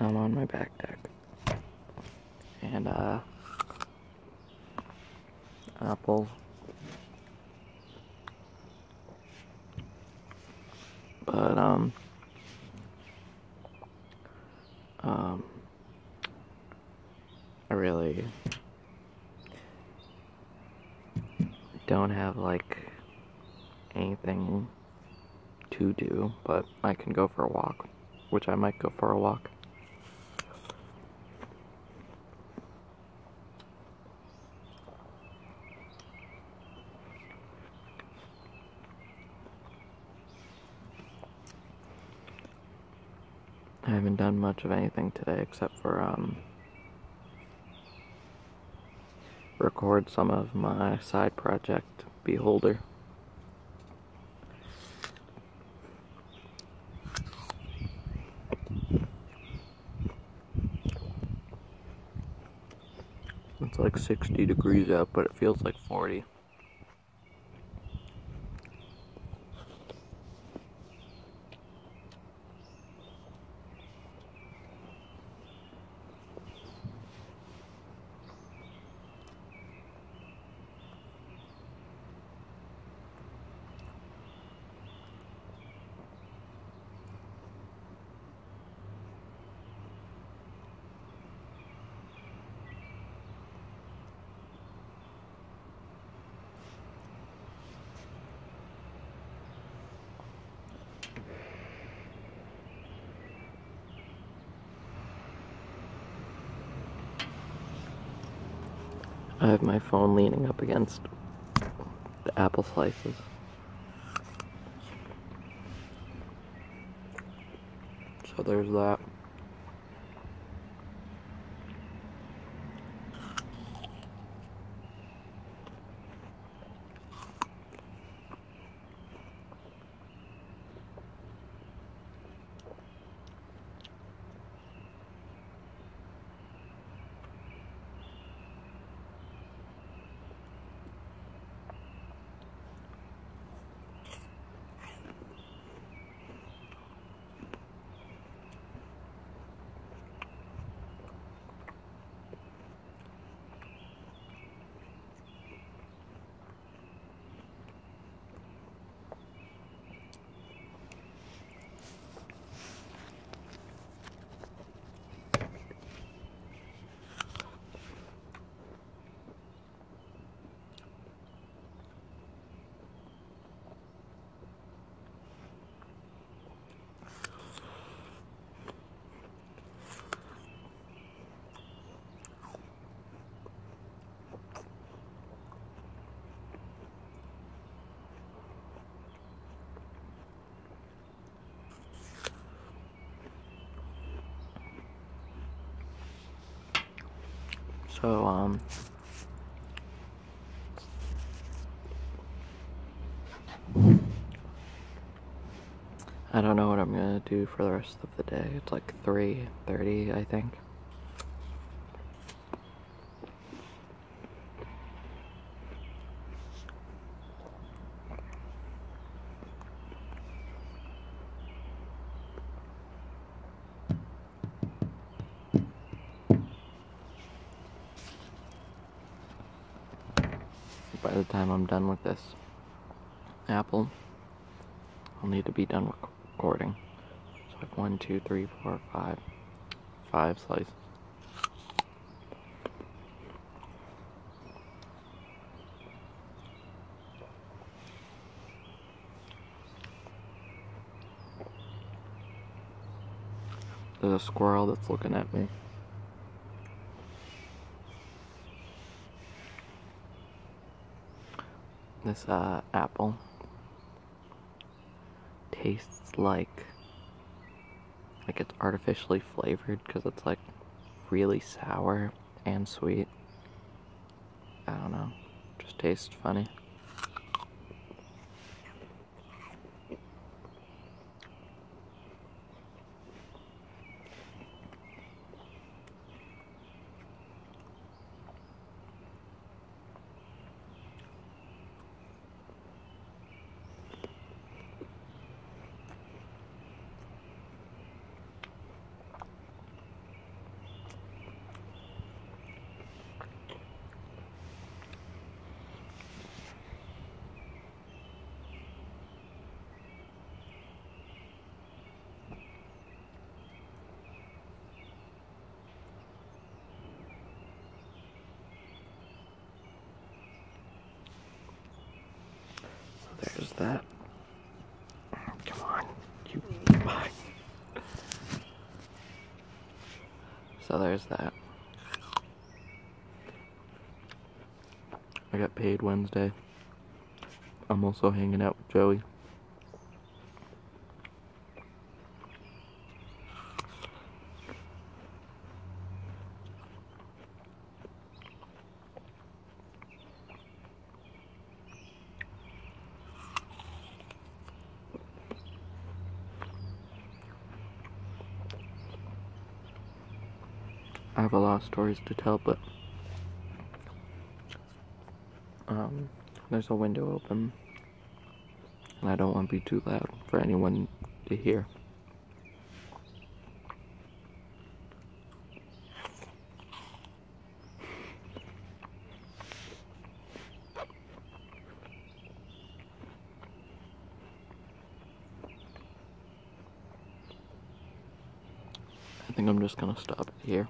I'm on my back deck. And, uh, apples. But, um, um, I really don't have, like, anything to do, but I can go for a walk, which I might go for a walk. I haven't done much of anything today except for um, record some of my side project, Beholder. It's like 60 degrees out, but it feels like 40. I have my phone leaning up against the apple slices. So there's that. So, um, I don't know what I'm gonna do for the rest of the day. It's like 3.30, I think. By the time I'm done with this apple, I'll need to be done recording. So like one, two, three, four, five, five slices. There's a squirrel that's looking at me. This uh, apple tastes like like it's artificially flavored because it's like really sour and sweet. I don't know. Just tastes funny. That. Come on, you. So there's that. I got paid Wednesday. I'm also hanging out with Joey. I have a lot of stories to tell, but um, there's a window open, and I don't want to be too loud for anyone to hear. I think I'm just gonna stop it here.